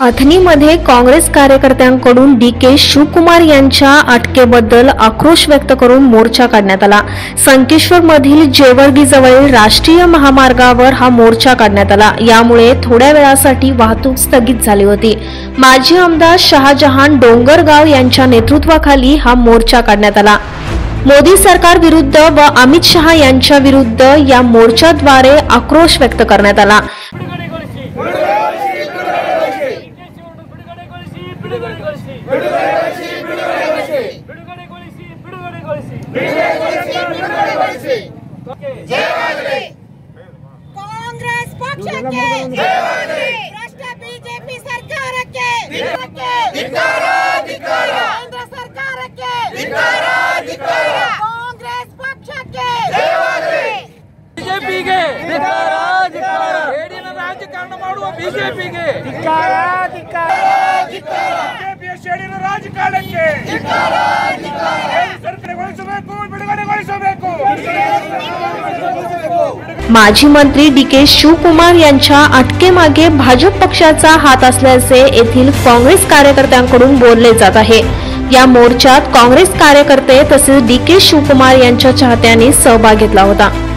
अथनीमध्ये काँग्रेस कार्यकर्त्यांकडून डी के शिवकुमार यांच्या अटकेबद्दल आक्रोश व्यक्त करून मोर्चा काढण्यात आला. संकेश्वरमधील जेवर्गीजवळील राष्ट्रीय महामार्गावर हा मोर्चा काढण्यात आला. यामुळे थोड्या वेळासाठी वाहतूक स्थगित झाली होती. माजी आमदार शहाजहान डोंगरगाव यांच्या नेतृत्वाखाली हा मोर्चा काढण्यात आला. मोदी सरकार विरुद्ध व अमित शहा यांच्या विरुद्ध या मोर्चाद्वारे आक्रोश व्यक्त करण्यात आला. ಕಾಂಗ್ರೆಸ್ ಪಕ್ಷಕ್ಕೆ ಭ್ರಷ್ಟ ಬಿಜೆಪಿ ಸರ್ಕಾರಕ್ಕೆ ಕೇಂದ್ರ ಸರ್ಕಾರಕ್ಕೆ ಕಾಂಗ್ರೆಸ್ ಪಕ್ಷಕ್ಕೆ ಬಿಜೆಪಿಗೆ ಹೇಡಿನ ರಾಜಕಾರಣ ಮಾಡುವ ಬಿಜೆಪಿಗೆ ಬಿಜೆಪಿಯ ಶೇಡಿನ ರಾಜಕಾರಣಕ್ಕೆ माजी मंत्री डी के शिवकुमार यांच्या अटकेमागे भाजप पक्षाचा हात असल्याचे येथील काँग्रेस कार्यकर्त्यांकडून बोलले जात आहे. या मोर्चात काँग्रेस कार्यकर्ते तसेच डी के शिवकुमार यांच्या चाहत्यांनी सहभाग घेतला होता.